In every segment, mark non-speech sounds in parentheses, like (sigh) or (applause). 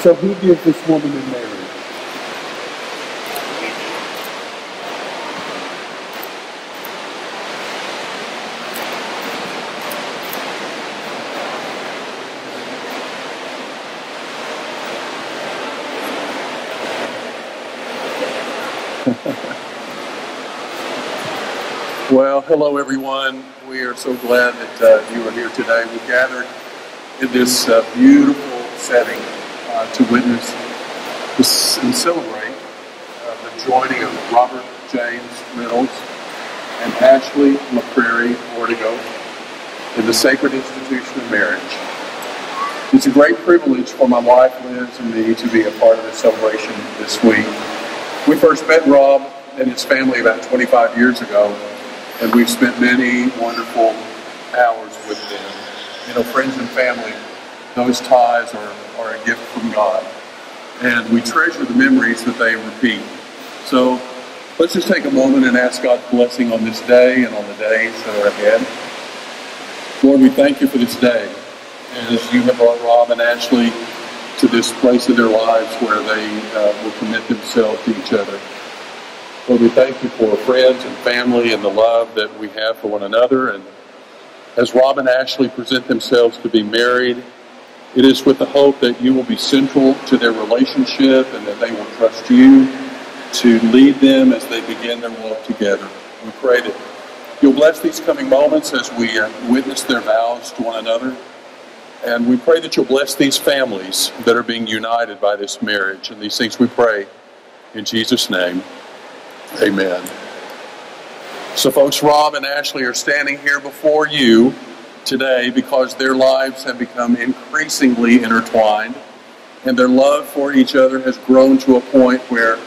So who gives this woman in marriage? (laughs) Well, hello everyone. We are so glad that uh, you are here today. We gathered in this uh, beautiful setting uh, to witness this, and celebrate uh, the joining of Robert James Reynolds and Ashley McCrary Ortego in the sacred institution of marriage. It's a great privilege for my wife Liz and me to be a part of this celebration this week. We first met Rob and his family about 25 years ago and we've spent many wonderful hours with them. You know, friends and family, those ties are, are a gift from God. And we treasure the memories that they repeat. So let's just take a moment and ask God's blessing on this day and on the days that are ahead. Lord, we thank you for this day. As you have brought Rob and Ashley to this place of their lives where they uh, will commit themselves to each other. Lord, we thank you for friends and family and the love that we have for one another. And as Rob and Ashley present themselves to be married, it is with the hope that you will be central to their relationship and that they will trust you to lead them as they begin their walk together. We pray that you'll bless these coming moments as we uh, witness their vows to one another. And we pray that you'll bless these families that are being united by this marriage. And these things we pray in Jesus' name. Amen. So, folks, Rob and Ashley are standing here before you today because their lives have become increasingly intertwined and their love for each other has grown to a point where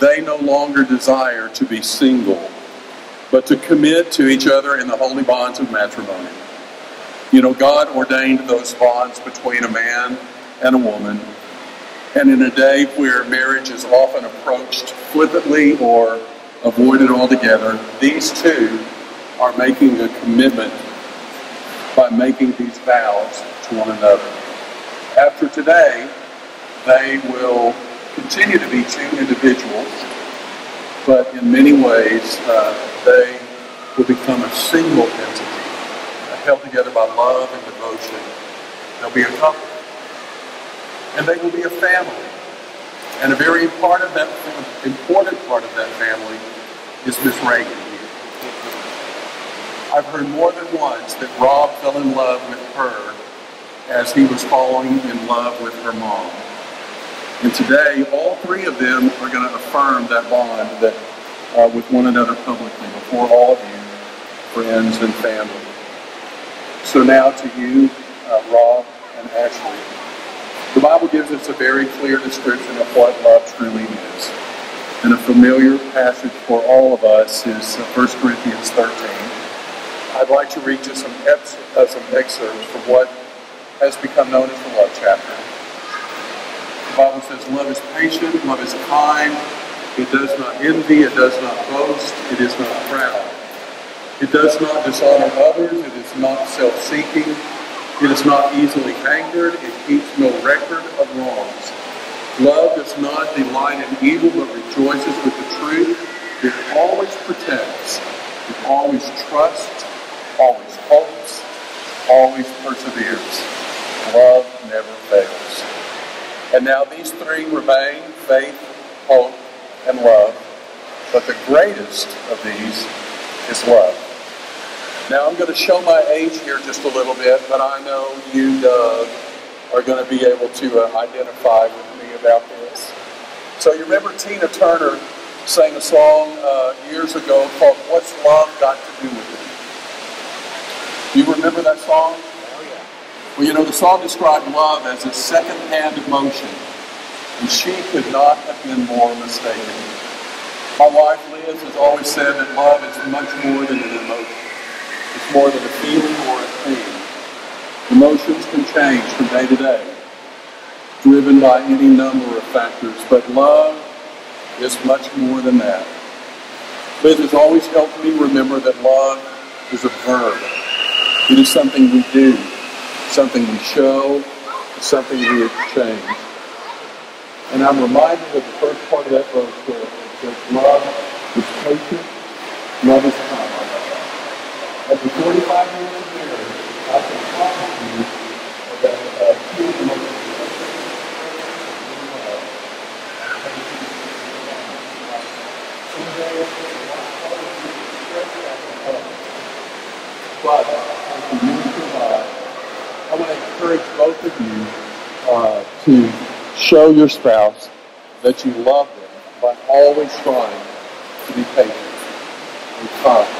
they no longer desire to be single, but to commit to each other in the holy bonds of matrimony. You know, God ordained those bonds between a man and a woman. And in a day where marriage is often approached flippantly or avoided altogether. These two are making a commitment by making these vows to one another. After today, they will continue to be two individuals, but in many ways, uh, they will become a single entity, held together by love and devotion. They'll be a couple. And they will be a family. And a very important, that, important part of that family is Miss Reagan here. I've heard more than once that Rob fell in love with her as he was falling in love with her mom. And today, all three of them are going to affirm that bond that uh, with one another publicly before all of you, friends and family. So now to you, uh, Rob and Ashley. The Bible gives us a very clear description of what love truly is. And a familiar passage for all of us is 1 Corinthians 13. I'd like to read you some, uh, some excerpts from what has become known as the love chapter. The Bible says, Love is patient, love is kind, it does not envy, it does not boast, it is not proud. It does not dishonor others, it is not self seeking, it is not easily angered, it keeps no record of wrongs. Love does not delight in evil, but rejoices with the truth. It always protects, it always trusts, always hopes, always perseveres. Love never fails. And now these three remain faith, hope, and love. But the greatest of these is love. Now I'm going to show my age here just a little bit, but I know you, Doug, are going to be able to uh, identify with me about this. So you remember Tina Turner sang a song uh, years ago called What's Love Got to Do with It? Remember that song? Oh, well, you know, the song described love as a second-hand emotion, and she could not have been more mistaken. My wife, Liz, has always said that love is much more than an emotion. It's more than a feeling or a thing. Emotions can change from day to day, driven by any number of factors, but love is much more than that. Liz has always helped me remember that love is a verb. It is something we do something we show, something we exchange. And I'm reminded of the first part of that verse where it says, love is patient, love is kind. After 45 years of marriage, I can promise you that uh, but encourage both of you uh, to show your spouse that you love them by always trying to be patient and kind.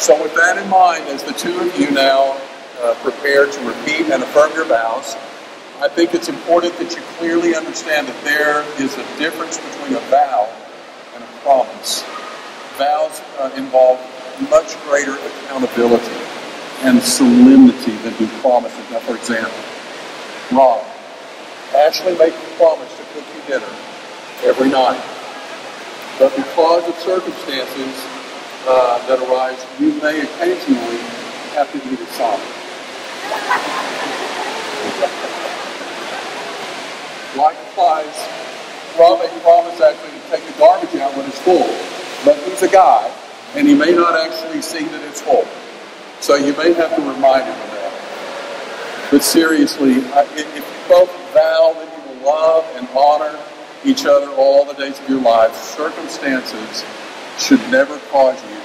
So with that in mind, as the two of you now uh, prepare to repeat and affirm your vows, I think it's important that you clearly understand that there is a difference between a vow and a promise. Vows uh, involve much greater accountability and solemnity than do promises. Now, for example, Rob, Ashley made a promise to cook you dinner every night. But because of circumstances uh, that arise, you may occasionally have to eat it solid. Likewise, Rob made a promise actually to take the garbage out when it's full. But he's a guy, and he may not actually see that it's full. So you may have to remind him of that. But seriously, if you both vow that you will love and honor each other all the days of your lives, circumstances should never cause you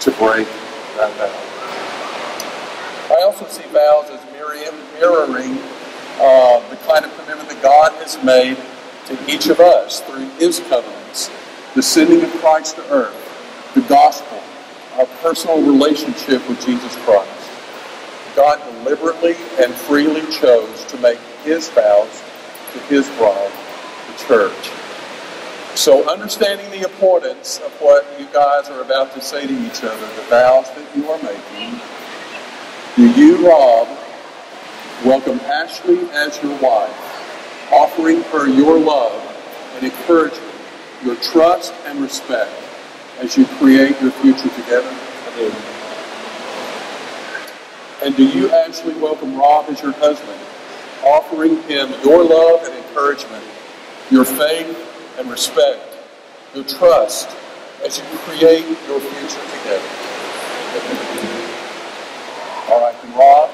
to break that vow. I also see vows as mirroring uh, the kind of commitment that God has made to each of us through His covenants, the sending of Christ to earth, the gospel, our personal relationship with Jesus Christ. God deliberately and freely chose to make his vows to his bride, the church. So understanding the importance of what you guys are about to say to each other, the vows that you are making, do you, Rob, welcome Ashley as your wife, offering her your love and encouragement, your trust and respect, as you create your future together? I do. And do you Ashley welcome Rob as your husband, offering him your love and encouragement, your faith and respect, your trust as you create your future together? All right, then Rob,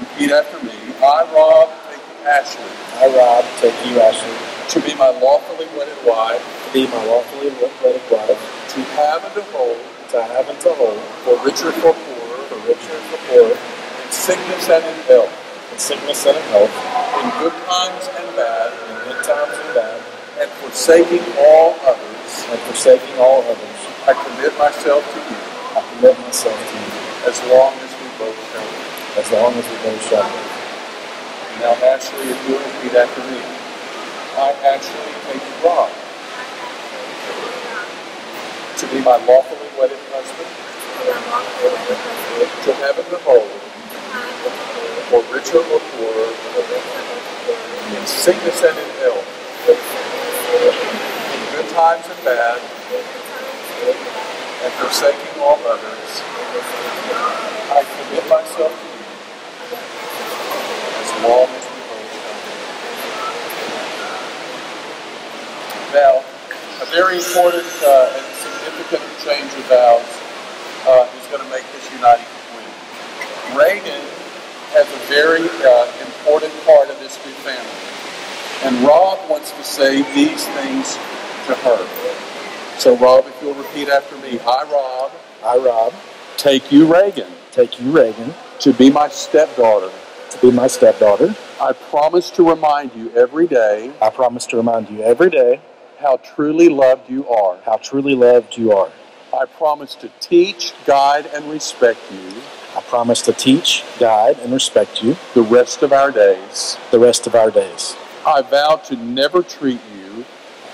repeat after me. I, Rob, take you, Ashley. I, Rob, take you, Ashley. To be my lawfully wedded wife. To be my lawfully wedded wife to have and to hold, to have and to hold, for richer for poorer, for richer for poorer, in sickness and in health, in sickness and in health, in good times and bad, in good times and bad, and forsaking all others, and forsaking all others. I commit myself to you. I commit myself to you. As long as we both shall live. As long as we both shall live. Now, Ashley, if you'll repeat after me. I, Ashley, take you, Rob to be my lawfully wedded husband, to have and behold, or richer or poorer, in sickness and in health, in good times and bad, and forsaking all others, I commit myself to you. As long as we both. Now, a very important uh, significant change of vows uh, is going to make this uniting twin. Reagan has a very uh, important part of this new family. And Rob wants to say these things to her. So, Rob, if you'll repeat after me I, Rob, I, Rob, take you, Reagan, take you, Reagan, to be my stepdaughter. to be my stepdaughter. I promise to remind you every day I promise to remind you every day how truly loved you are. how truly loved you are. I promise to teach, guide, and respect you I promise to teach, guide, and respect you the rest of our days. the rest of our days. I vow to never treat you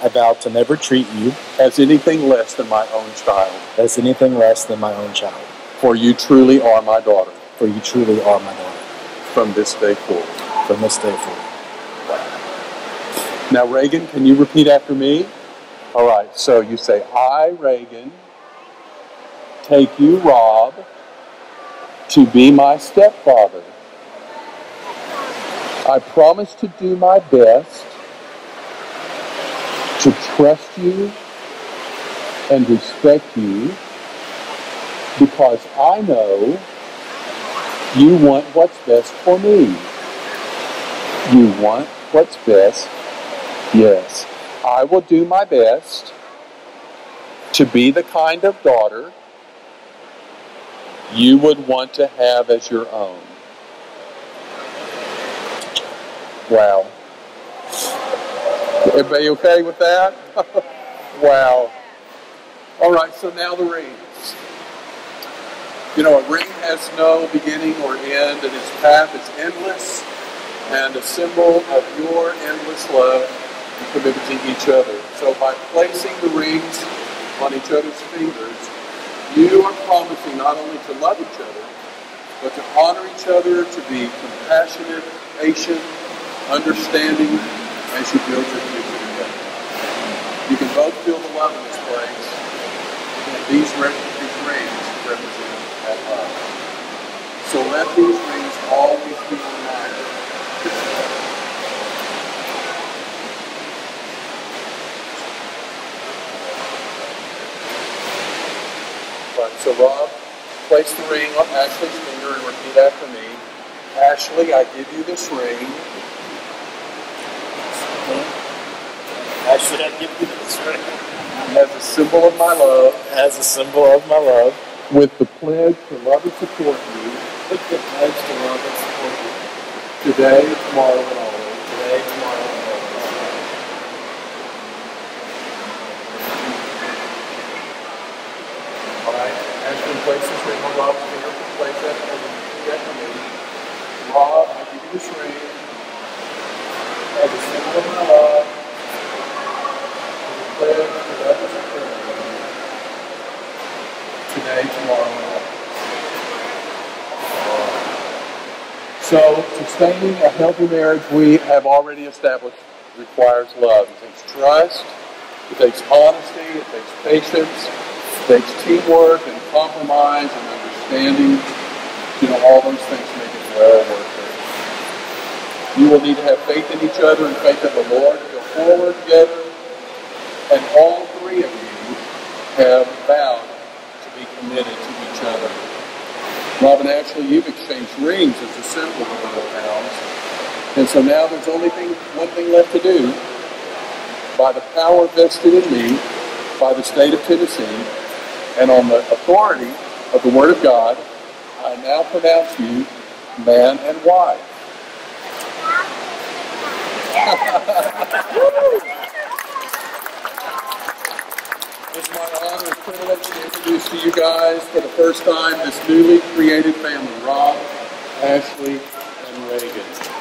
I vow to never treat you as anything less than my own child, as anything less than my own child, for you truly are my daughter for you truly are my daughter from this day forward. from this day forward. Now, Reagan, can you repeat after me? All right, so you say, I, Reagan, take you, Rob, to be my stepfather. I promise to do my best to trust you and respect you because I know you want what's best for me. You want what's best Yes, I will do my best to be the kind of daughter you would want to have as your own. Wow. Everybody okay with that? (laughs) wow. All right, so now the rings. You know, a ring has no beginning or end, and its path is endless, and a symbol of your endless love to each other. So by placing the rings on each other's fingers, you are promising not only to love each other, but to honor each other, to be compassionate, patient, understanding as you build your future together. You can both feel the love in this place, and these, re- these rings represent that love. So let these rings always be a Right, so Rob, place the ring on Ashley's finger and repeat after me. Ashley, I give you this ring. Ashley, I give you this ring. As a symbol of my love. As a symbol of my love, with the pledge to love and support you. With (laughs) the pledge to love and support you. Today, tomorrow, and always. today, tomorrow, and always. All right, Ashley, place this ring on Rob's finger. Place that and repeat after me. Rob, I give you this ring as a symbol of my love with the pledge to love and support you today, tomorrow, and always. So, sustaining a healthy marriage, we have already established, requires love. It takes trust, it takes honesty, it takes patience, it takes teamwork and compromise and understanding. You know, all those things make it well worth it. You will need to have faith in each other and faith in the Lord to go forward together. And all three of you have vowed to be committed to each other. Robin, Ashley, you've exchanged rings as a symbol of the vows. And so now there's only thing, one thing left to do. By the power vested in me, by the state of Tennessee, and on the authority of the Word of God, I now pronounce you man and wife. (laughs) (laughs) It's my honor and privilege to introduce to you guys for the first time this newly created family, Rob, Ashley, and Reagan.